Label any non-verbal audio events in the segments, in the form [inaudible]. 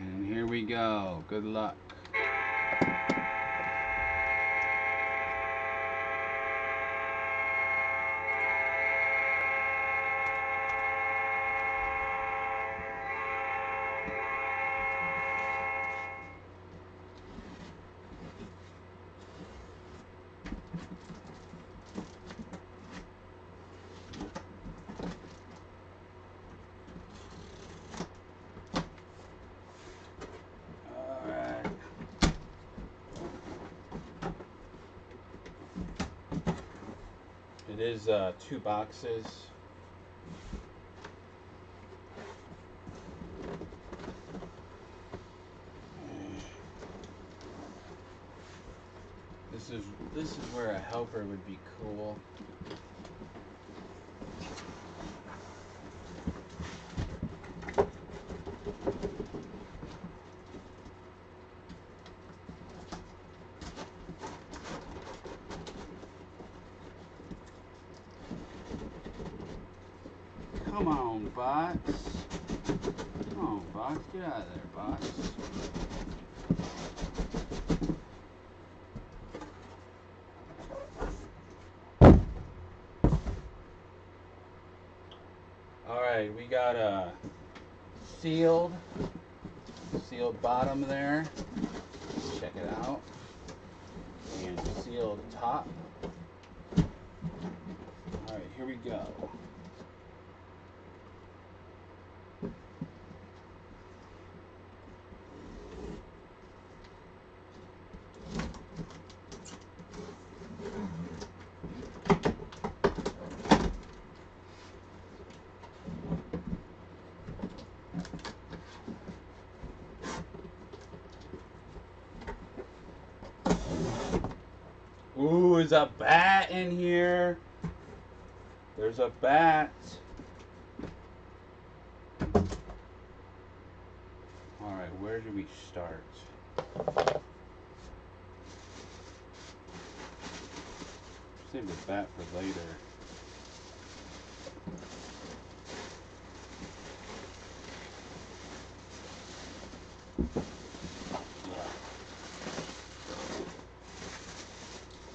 And here we go. Good luck. Is uh, two boxes. This is this is where a helper would be cool. Come on, box. Come on, box. Get out of there, box. All right, we got a sealed, sealed bottom there. Check it out. And seal the top. All right, here we go. Is a bat in here? There's a bat. Alright, where do we start? Save the bat for later.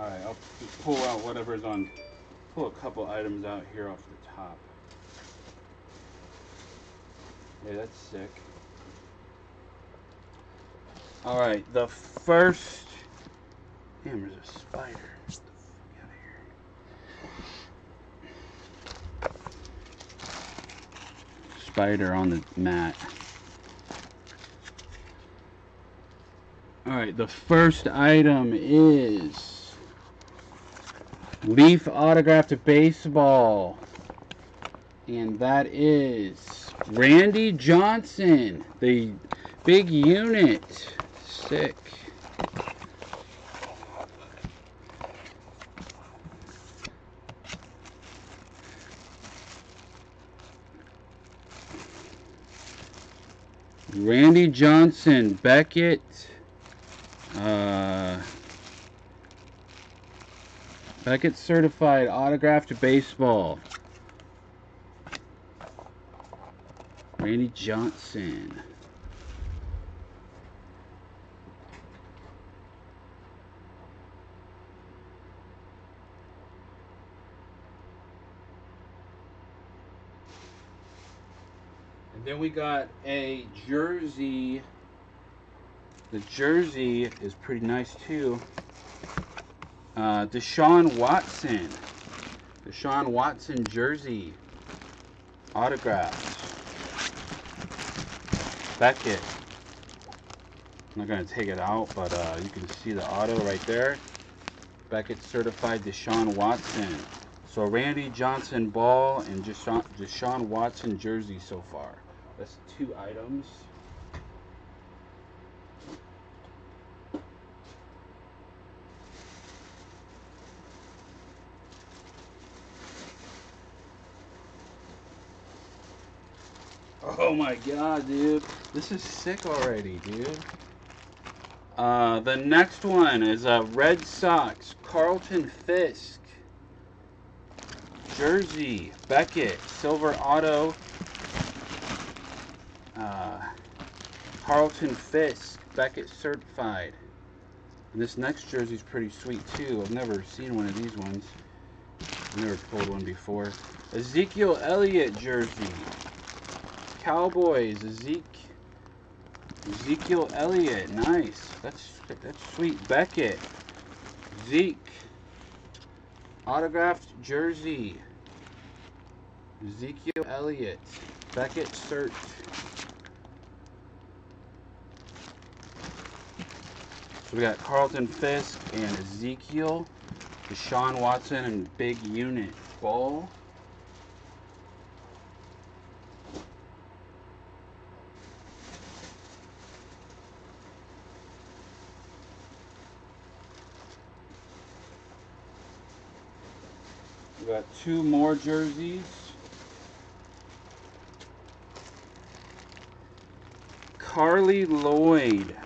Alright, I'll just pull out whatever's on, pull a couple items out here off the top. Yeah, that's sick. Alright, the first. Damn, there's a spider. Spider on the mat. Alright, the first item is Leaf autographed baseball. And that is Randy Johnson, the big unit. Sick. Randy Johnson, Beckett, uh, Beckett certified autographed baseball. Randy Johnson. And then we got a jersey. The jersey is pretty nice too. Uh, Deshaun Watson. Deshaun Watson jersey. Autographed. Beckett. I'm not going to take it out, but uh, you can see the auto right there. Beckett certified Deshaun Watson. So Randy Johnson ball and Deshaun, Deshaun Watson jersey so far. That's two items. Oh my god, dude. This is sick already, dude. Uh, the next one is a uh, Red Sox Carlton Fisk jersey Beckett silver auto uh, Carlton Fisk, Beckett certified. And this next jersey's pretty sweet too. I've never seen one of these ones. I've never pulled one before. Ezekiel Elliott jersey. Cowboys, Ezekiel. Ezekiel Elliott, nice. That's that's sweet. Beckett, Zeke, autographed jersey. Ezekiel Elliott, Beckett Search. So we got Carlton Fisk and Ezekiel, Deshaun Watson and Big Unit Ball. We got two more jerseys. Carli Lloyd.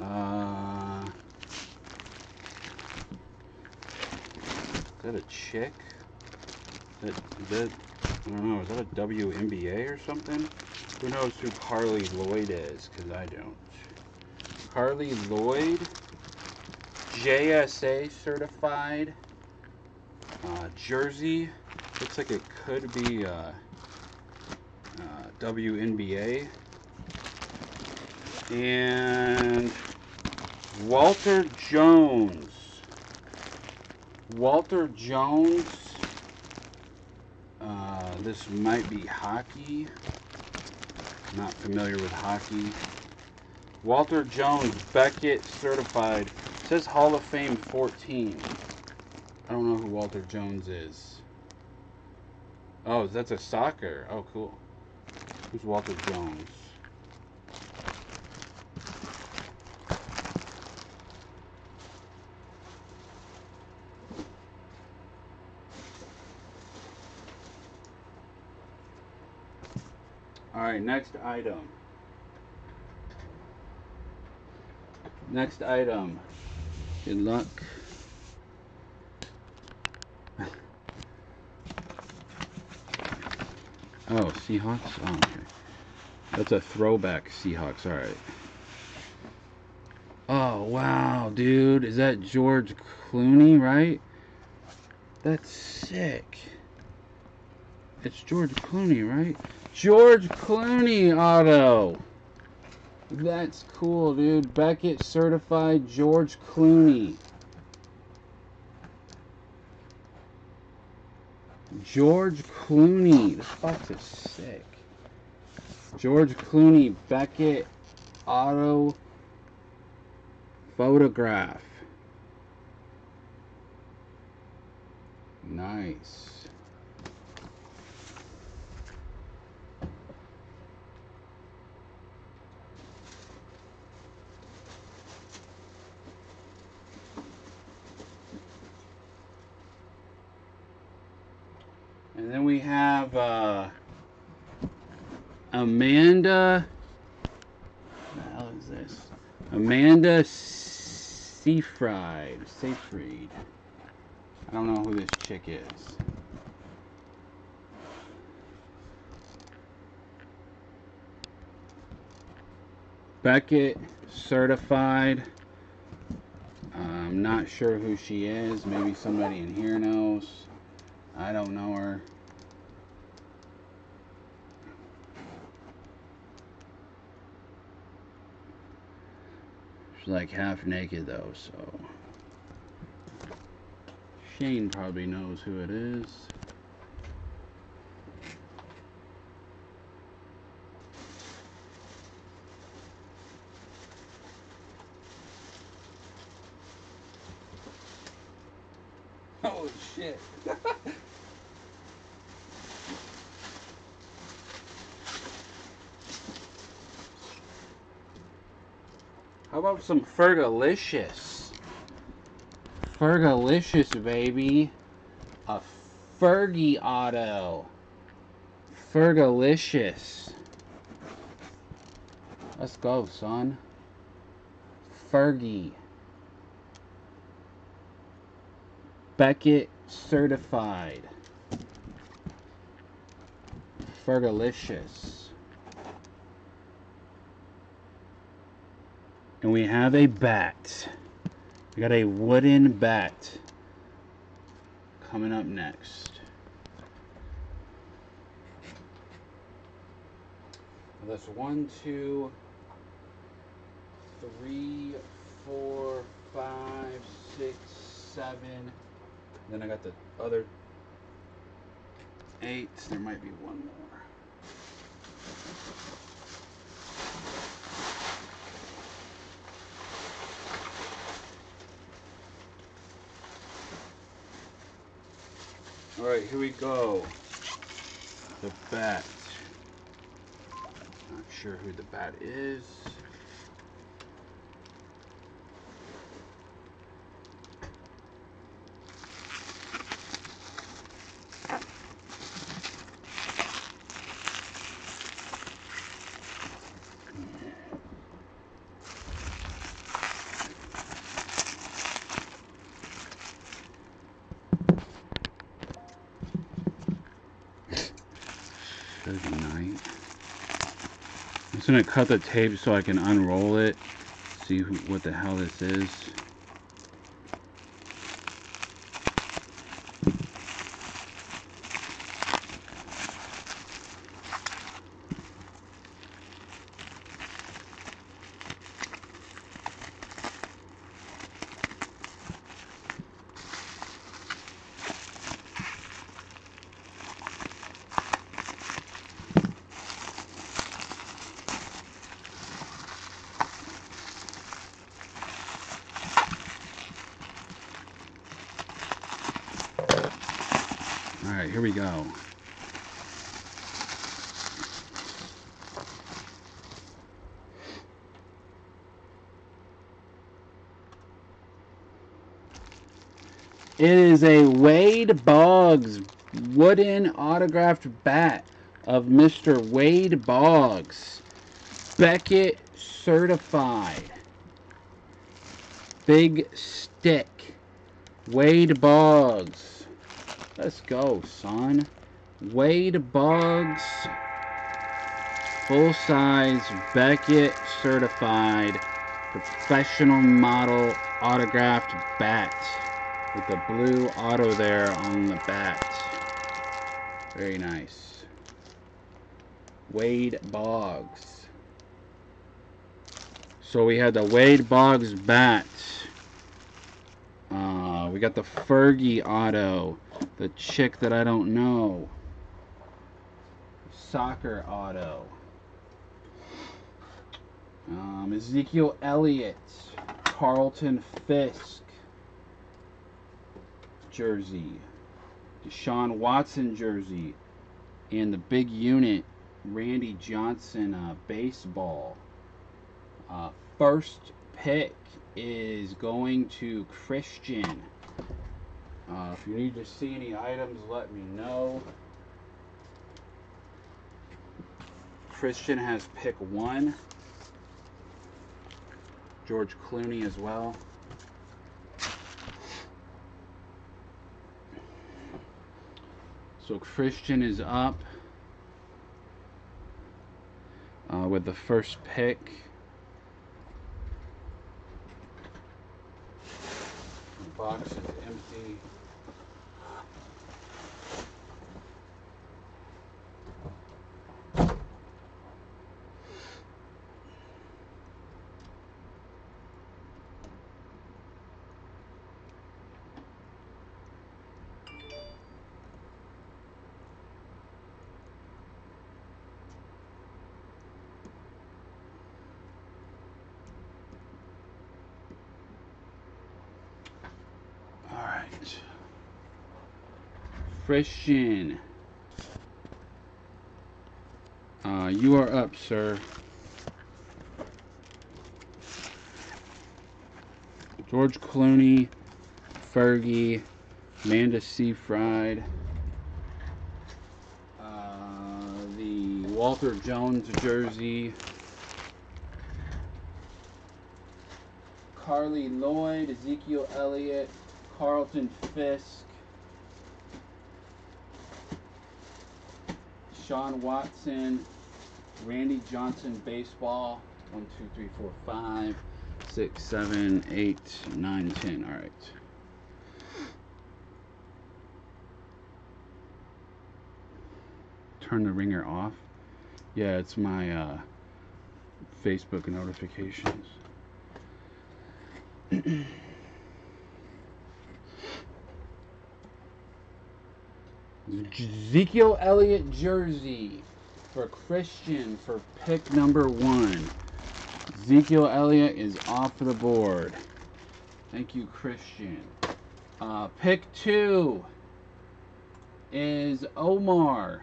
Uh, is that a chick? That, that, I don't know, is that a WNBA or something? Who knows who Carli Lloyd is? Because I don't. Carli Lloyd, JSA certified, uh, jersey. Looks like it could be uh, uh, WNBA. And Walter Jones. Walter Jones. Uh, this might be hockey. Not familiar with hockey. Walter Jones, Beckett certified. says Hall of Fame 14. I don't know who Walter Jones is. Oh, that's a soccer. Oh, cool. Who's Walter Jones? All right, next item. Next item. Good luck. Oh, Seahawks? Oh, okay. That's a throwback Seahawks, alright. Oh, wow, dude. Is that George Clooney, right? That's sick. It's George Clooney, right? George Clooney auto. That's cool, dude. Beckett certified George Clooney. George Clooney. This box is sick. George Clooney, Beckett, auto, photograph. Nice. And then we have uh, Amanda. What the hell is this? Amanda Seyfried. Seyfried. I don't know who this chick is. Beckett, certified. I'm not sure who she is. Maybe somebody in here knows. I don't know her. Like half naked though, so. Shane probably knows who it is. Some Fergalicious? Fergalicious, baby. A Fergie auto. Fergalicious. Let's go, son. Fergie. Beckett certified. Fergalicious. And we have a bat. We got a wooden bat coming up next. That's one, two, three, four, five, six, seven. Then I got the other eight. There might be one more. All right, here we go. The bat. Not sure who the bat is. I'm just gonna cut the tape so I can unroll it, see who, what the hell this is. All right, here we go. It is a Wade Boggs wooden autographed bat of Mr. Wade Boggs. Beckett certified. Big stick. Wade Boggs. Let's go, son. Wade Boggs. Full size Beckett certified professional model autographed bat with the blue auto there on the bat. Very nice. Wade Boggs. So we had the Wade Boggs bat. Uh, we got the Fergie auto. The chick that I don't know. Soccer auto. Um, Ezekiel Elliott. Carlton Fisk. Jersey. Deshaun Watson jersey. And the big unit. Randy Johnson uh, baseball. Uh, first pick is going to Christian. Uh, if you need to see any items, let me know. Christian has pick one. George Clooney as well. So Christian is up uh, with the first pick. Box is empty. All right. Christian. Uh, you are up, sir. George Clooney, Fergie, Amanda Seyfried, uh, the Walter Jones jersey, Carli Lloyd, Ezekiel Elliott, Carlton Fisk, Sean Watson, Randy Johnson baseball, one, two, three, four, five. six, seven, eight, nine, ten. All right. Turn the ringer off. Yeah, it's my uh, Facebook notifications. [clears throat] Ezekiel Elliott jersey for Christian for pick number one. Ezekiel Elliott is off the board. Thank you, Christian. Uh, pick two is Omar.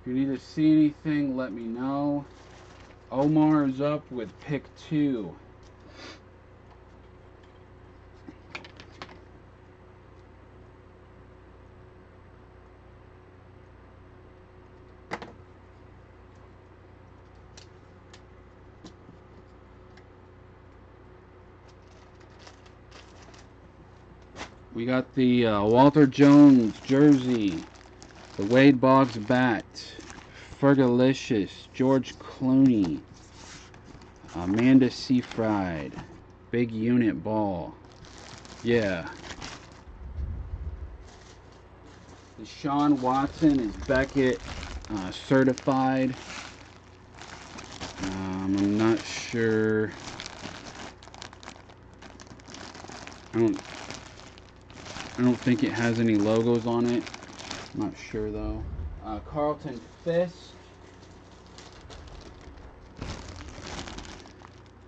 If you need to see anything, let me know. Omar is up with pick two. We got the uh, Walter Jones jersey, the Wade Boggs bat, Fergalicious, George Clooney, Amanda Seyfried, Big Unit Ball. Yeah. The Sean Watson is Beckett uh, certified. Um, I'm not sure. I don't I don't think it has any logos on it. I'm not sure though. Uh, Carlton Fisk.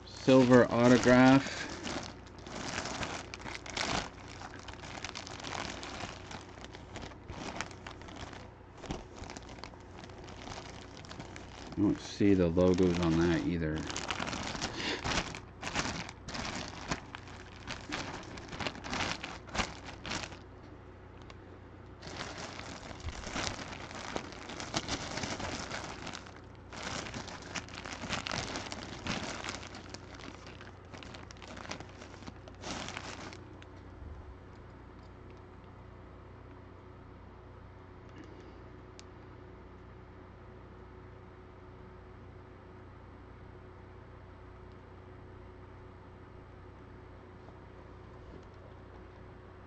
Silver autograph. I don't see the logos on that either.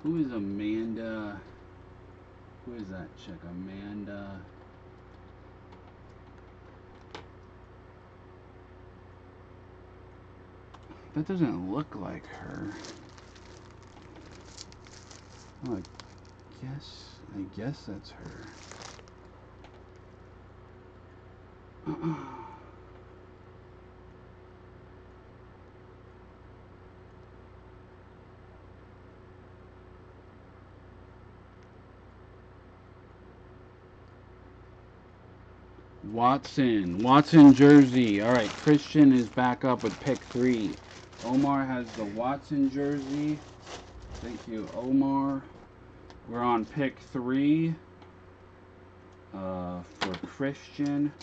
Who is Amanda? Who is that chick? Amanda. That doesn't look like her. I guess, I guess that's her. [clears throat] Watson. Watson jersey. All right, Christian is back up with pick three. Omar has the Watson jersey. Thank you, Omar. We're on pick three uh, for Christian.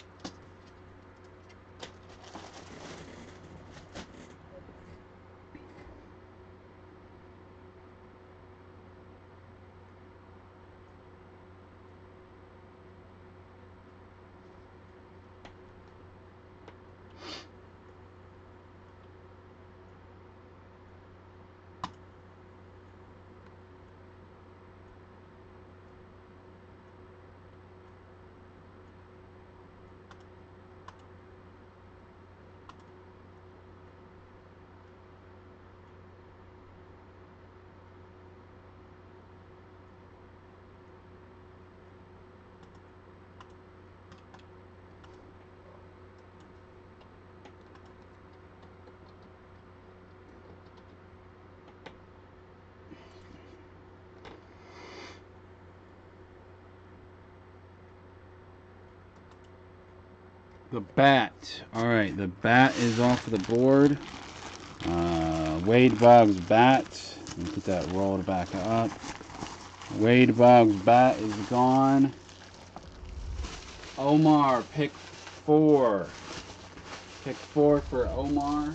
The bat. All right, the bat is off the board. Uh, Wade Boggs bat. Let me get that rolled back up. Wade Boggs bat is gone. Omar, pick four. Pick four for Omar.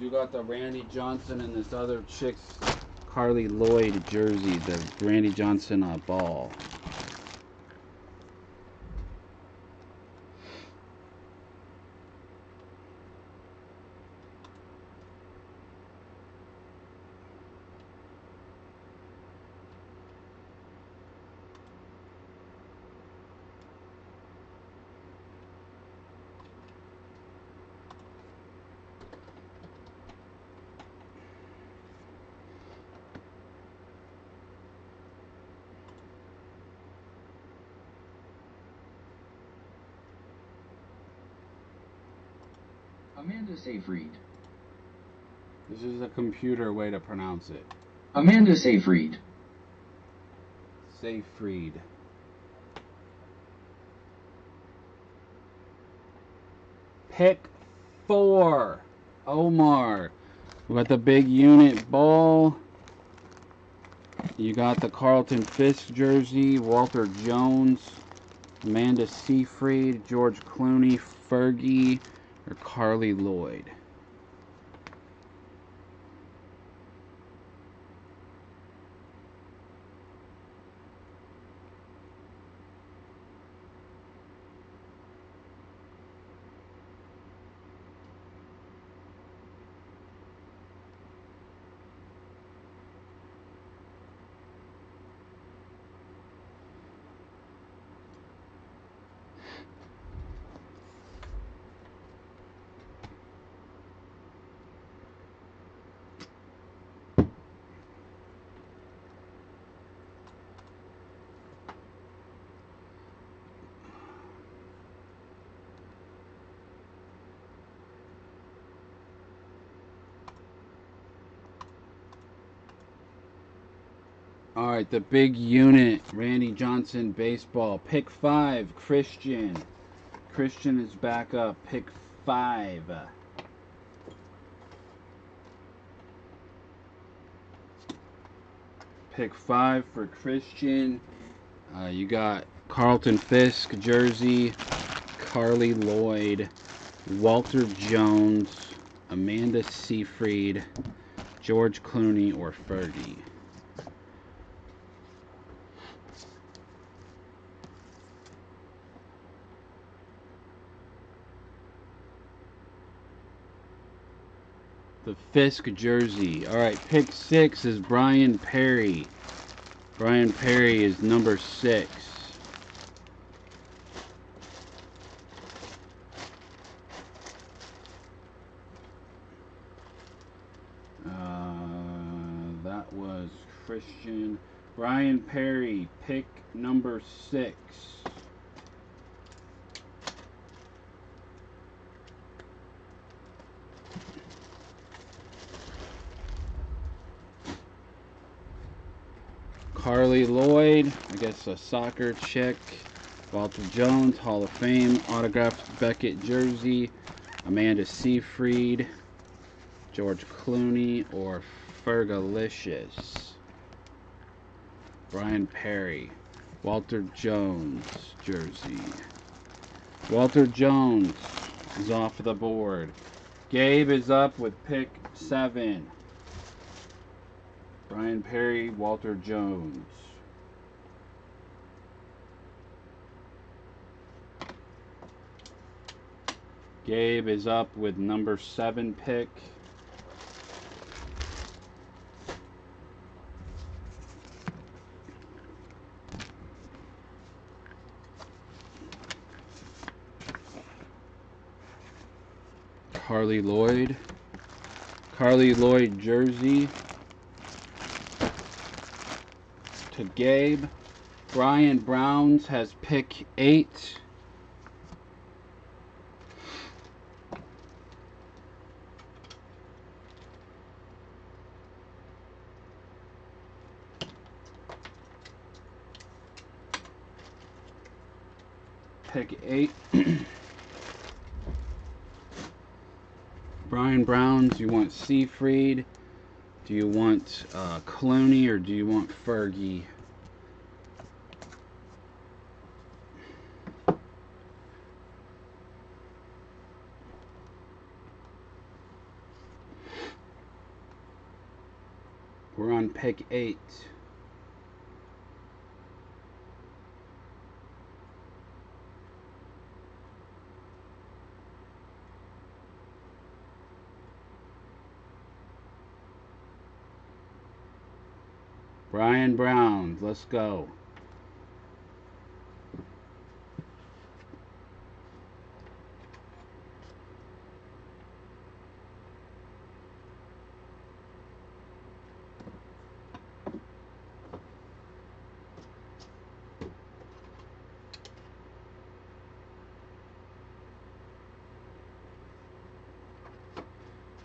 You got the Randy Johnson and this other chick's Carli Lloyd jersey, the Randy Johnson uh, ball. Amanda Seyfried. This is a computer way to pronounce it. Amanda Seyfried. Seyfried. Pick four. Omar. We got the big unit ball. You got the Carlton Fisk jersey, Walter Jones, Amanda Seyfried, George Clooney, Fergie, or Carli Lloyd. All right, the big unit, Randy Johnson baseball. Pick five, Christian. Christian is back up. Pick five. Pick five for Christian. Uh, you got Carlton Fisk jersey, Carli Lloyd, Walter Jones, Amanda Seyfried, George Clooney, or Fergie. The Fisk jersey. All right, pick six is Brian Perry. Brian Perry is number six. Uh, that was Christian. Brian Perry, pick number six. Lloyd, I guess a soccer chick. Walter Jones, Hall of Fame, autographed Beckett jersey. Amanda Seyfried, George Clooney, or Fergalicious. Brian Perry, Walter Jones jersey. Walter Jones is off the board. Gabe is up with pick seven. Brian Perry, Walter Jones. Gabe is up with number seven pick. Carli Lloyd. Carli Lloyd jersey to Gabe. Brian Browns has pick eight. Pick eight. Brian Browns, you want Seyfried? Do you want uh, Clooney or do you want Fergie? We're on pick eight. Brian Brown, let's go.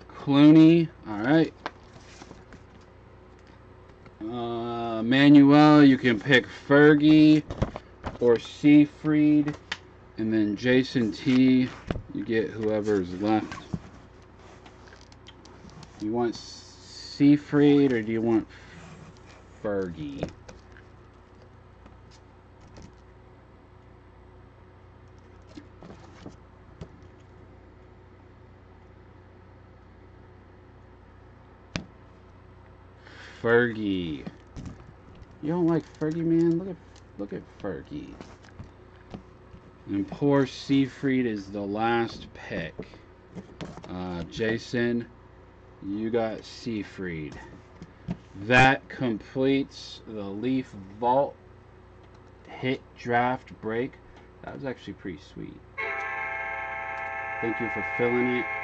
Clooney, can pick Fergie or Seyfried. And then Jason T, you get whoever's left. You want Seyfried or do you want Fergie? Fergie. You don't like Fergie, man? Look at look at Fergie. And poor Seyfried is the last pick. Uh, Jason, you got Seyfried. That completes the Leaf Vault hit draft break. That was actually pretty sweet. Thank you for filling it.